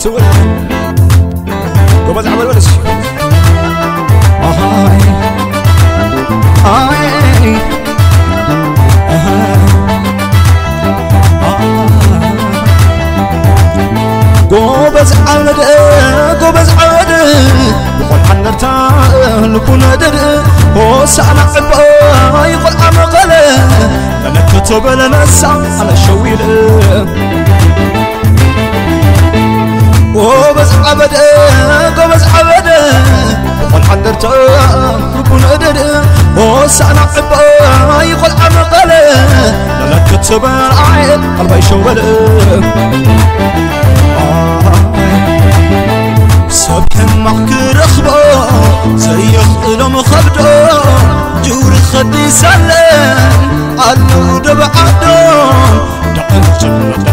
تقول قبل عمل ولا شيء آه آه ጎበዝ ዓለድ ጎበዝ ዓወድ ብቆልዓ ነርታ ልኩነ ድድ ሆሳዕና ዕቦ ይቆልዓ መቐለ ለነክቶ በለነሳ ኣነሸዊል ጎበዝ ዓበድ ጎበዝ ዓበድ ብቆልዓ ነርታ ልኩነ ድድ ሆሳዕና ዕቦ ይቆልዓ መቐለ ለነክቶ በልዓየል ቀልባ ይሸወል ሰብ ሕማቕ ክረኽቦ ዘይኽእሎም ኸብዶ ጅውሪ ኸዲሳለን ኣለዉ ደብዓዶም ደቕን ጭመቐስ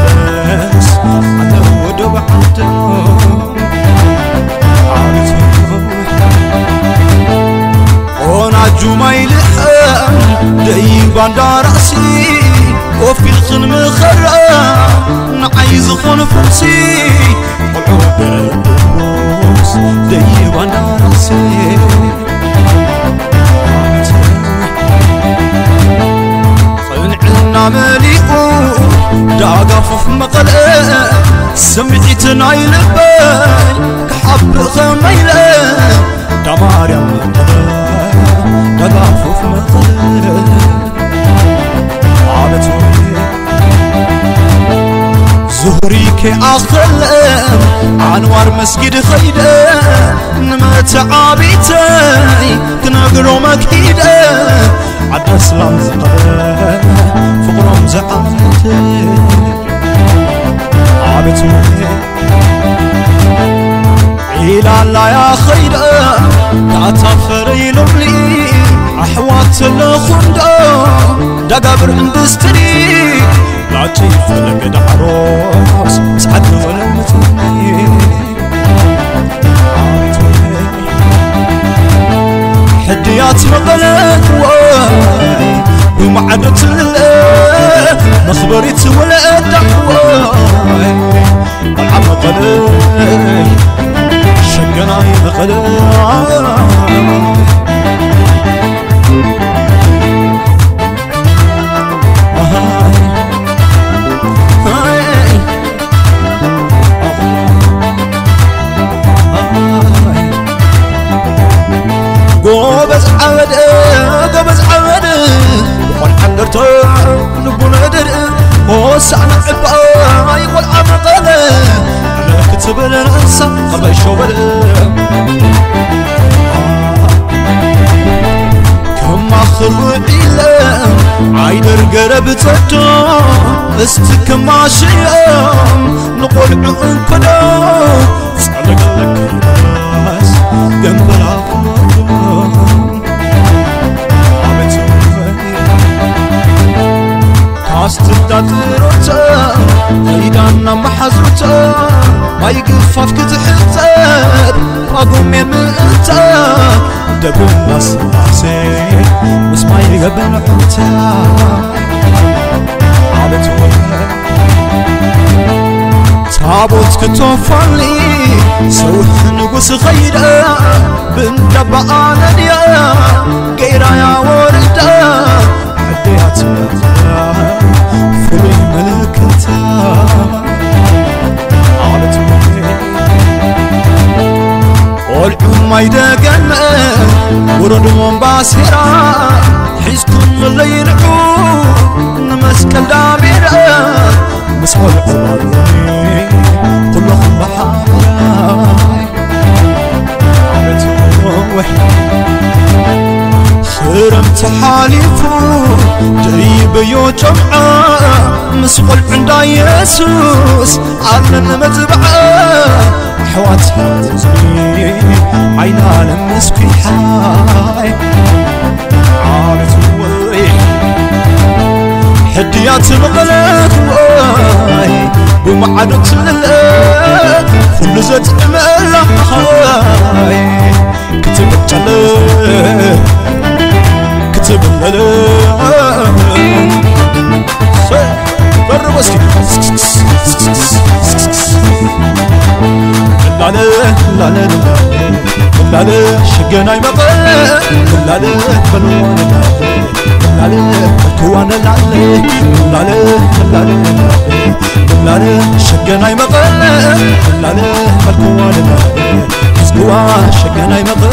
دعقف في مقلة سمعتي تنعي لبي كحب خميلة دمار يا مقلة دعقف في مقلة على تولي زهريك أخلم أنوار مسجد خيدة. نمت عابيتي تنقرو مكيدة. عدس لمزقة فقر ዝዓመተ ዓበት ዒላላያ ኸይደ ካታፈረ ኢሎምሊ ኣሕዋት ዘለኹንዶ ዳጋብር ኢንዱስትሪ ላጭ ፈለገ ዳዕሮስ ስዓድ ወለምትኒ ሕድያት መቐለት ወይ بريت ولا تقوى والعمق شقنا ينقلب شوبل ننسى قلبي شوبل كم أخر إلا عيدر قرب تدو استك ما شيئا نقول عن كدا صدق لك الناس جنب الأخوان عمت محزوتا ከይዳና መሓዝሩተ ማይ ግፋፍ ክትሕፀብ ጳጉሜ ምእተ ደብና ስላሴ ምስ ማይ የበንዑተ ዓለት ታቦት ክቶፋሊ ሰውሕ ንጉስ ኸይደ ብንደባኣነድያ ገይራያ ወርዳ ሕድያት ፍሉይ ማይደገመ ውረድዎም ባሴራ ሒዝኩም ለይልዑ ንመስቀል ዳሜራ ምስ ቆልዑ كرم تحالفو جريب يو جمعة مسقل عند يسوس. عالم متبعة حواتها تزني عينا لمسكي حاي عارف وي حديات مغلات وآي بمعدو تللات فلزت زت ملاحاي كتبت قرب اسكي لا لا لا لا لا لا شقنا يمطر لا لا بالوانا لا لا بالكوانا لا لا لا لا لا لا شقنا يمطر لا لا بالكوانا لا لا شقنا يمطر